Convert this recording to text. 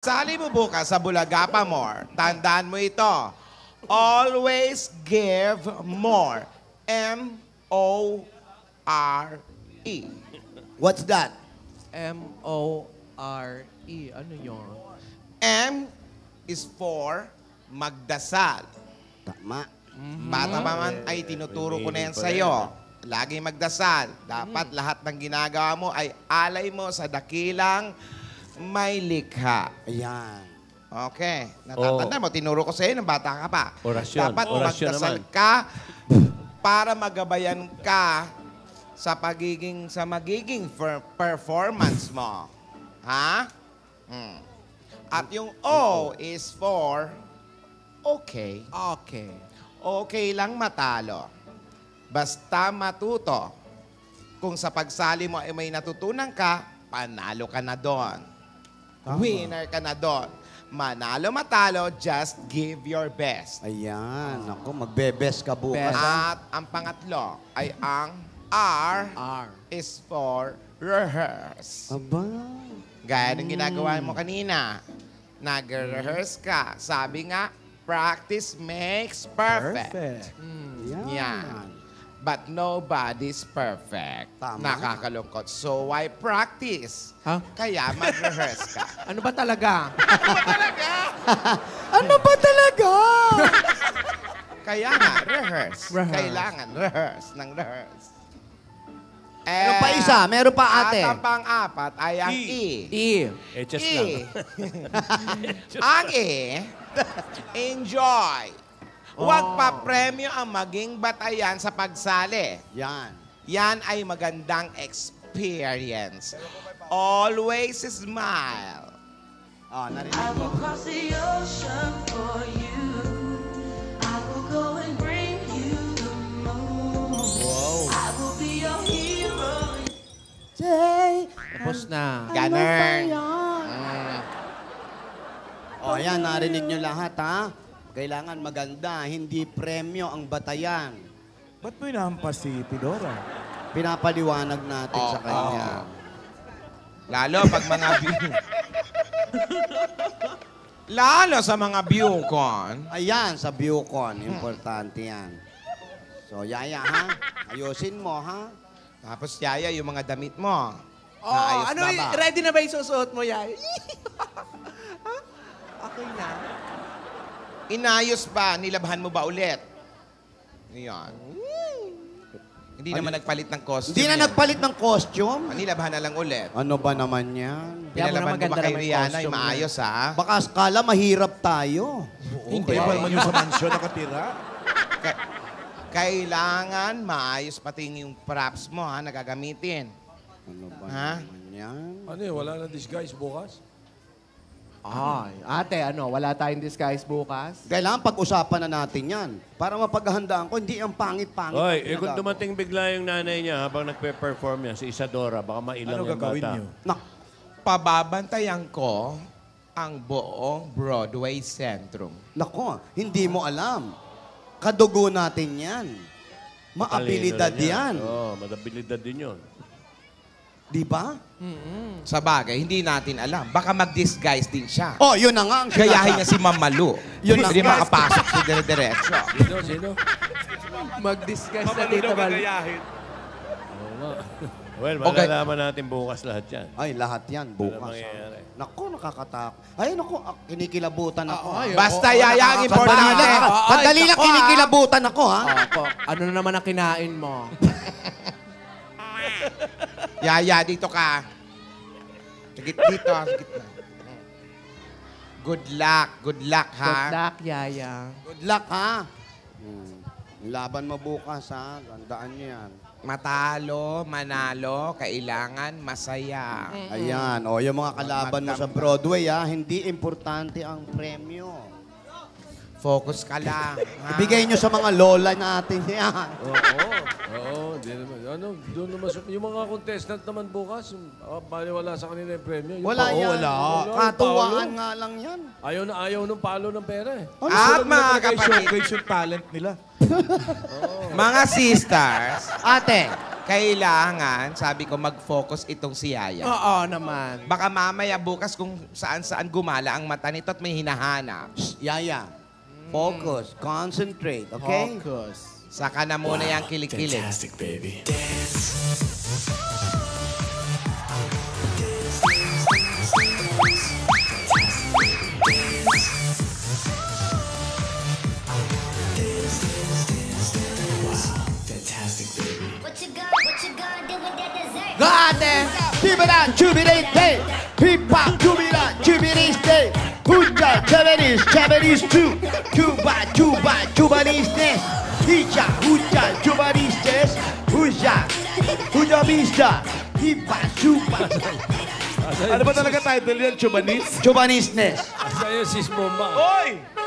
Sali mo bukas sa Bulagapa More. Tandaan mo ito. Always give more. M-O-R-E. What's that? M-O-R-E. Ano yun? M is for magdasal. Tama. Bata pa man ay tinuturo ko na yan sa'yo. Lagi magdasal. Dapat lahat ng ginagawa mo ay alay mo sa dakilang may likha. Ayan. Okay. Natatanda mo, tinuro ko sa'yo ng bata ka pa. Orasyon. Dapat Orasyon magdasal naman. ka para magabayan ka sa pagiging sa magiging per- performance mo. Ha? Hmm. At yung O is for okay. Okay. Okay lang matalo. Basta matuto. Kung sa pagsali mo ay may natutunan ka, panalo ka na doon. Winner ka na doon. Manalo matalo, just give your best. Ayan. Ako, magbe-best ka bukas. Best. ha? At ang pangatlo ay ang R R. is for rehearse. Aba. Gaya ng ginagawa mo kanina. Nag-rehearse ka. Sabi nga, practice makes perfect. Yan. Yan. But nobody's perfect. Tama. Nakakalungkot. So why practice? Ha? Kaya mag-rehearse ka. Ano ba talaga? Ano ba talaga? Kaya nga, rehearse. Rehearse. Kailangan rehearse ng rehearse. Meron pa isa. Meron pa ate. At ang pang-apat ay ang E. E. Eches E. lang. ang E, enjoy. Huwag pa premyo ang maging batayan sa pagsali. Yan. Yan ay magandang experience. Always smile. Ah, narinig I mo. will cross the ocean for you. I will go and bring you the moon. I will be your hero. Tapos na. Ganun. O, ayan, narinig nyo lahat, ha? Kailangan maganda, hindi premyo ang batayan. Ba't mo inahampas si Pidora? Pinapaliwanag natin Oo. sa kanya. Lalo pag mga view. Lalo sa mga view con. Ayan, sa Bucon. Importante yan. So, Yaya, ha? Ayusin mo, ha? Tapos yaya yung mga damit mo. Oh, Naayos ano, na ba? ready na ba yung susuot mo, Yay? ha? Okay na. Inayos ba? Nilabhan mo ba ulit? Yan. Hindi naman nagpalit ng costume. Hindi na yan. nagpalit ng costume. Ah, Nilabhan na lang ulit. Ano ba naman yan? Pinalaban mo ba kay Rihanna? costume Yung maayos, ha? Baka skala mahirap tayo. Hindi. Iba naman yung sa mansyon nakatira. Ka- kailangan maayos pati yung props mo, ha? Nagagamitin. Ano ba Ha? naman yan? Ano eh, wala na disguise bukas? Ay, ate, ano, wala tayong disguise bukas? Kailangan pag-usapan na natin yan. Para mapaghahandaan ko, hindi ang pangit-pangit. Hoy, ang eh kung ginagawa. dumating bigla yung nanay niya habang nagpe-perform yan, si Isadora, baka mailang Ano yung gagawin bata. niyo? Nak, Pababantayan ko ang buong Broadway Centrum. nako, hindi mo alam. Kadugo natin yan. Maabilidad Talino na yan. Oo, oh, madabilidad din yun. Di ba? Sa bagay, hindi natin alam. Baka mag-disguise din siya. Oh, yun na nga ang Gayahin niya si Mamalu. Yun Hindi ang- makapasok si dire-diretso. Sino, sino? Mag-disguise na dito, Mal. Oo nga. Well, Okay. malalaman natin bukas lahat yan. Ay, lahat yan, bukas. Ano ah. Nako, nakakatak. Ay, nako, ah, kinikilabutan ako. ay, Basta oo, yaya ang nakaka- Sandali importante. sandali lang, ah. kinikilabutan ako, ha? Ano na naman ang kinain mo? Yaya, dito ka. Sigit dito. Sigit na. Good luck. Good luck, ha? Good luck, Yaya. Good luck, ha? Hmm. Laban mo bukas, ha? Tandaan niyo yan. Matalo, manalo, kailangan masaya. Ayan, o, yung mga kalaban mo sa Broadway, ha? Hindi importante ang premyo. Focus ka lang. ha? Ibigay nyo sa mga lola natin yan. Oo, oo, di naman. Ano, doon naman, sa- yung mga contestant naman bukas, uh, wala sa kanila yung premyo. Yung Wala pa- yan. wala. Katuwaan nga lang yan. Ayaw na ayaw nung palo ng pera eh. Ano At mga kapatid. showcase yung talent nila? Mga sisters, Ate, kailangan, sabi ko, mag-focus itong si Yaya. Oo naman. Baka mamaya bukas kung saan-saan gumala ang mata nito at may hinahanap. Yaya, focus, concentrate, okay? Focus. Saka na muna yung kilikili. What you gonna, what you gonna do with that dessert? Gade, Tibira, Cuba, Cuba, Cubaniste, Hija, Huja, Jubanistes, Huja, Huja Vista, Hipa, Chupa, Ano ba talaga title yan? Chubanis? Jubanistes. Asa yung sis bomba? Oy!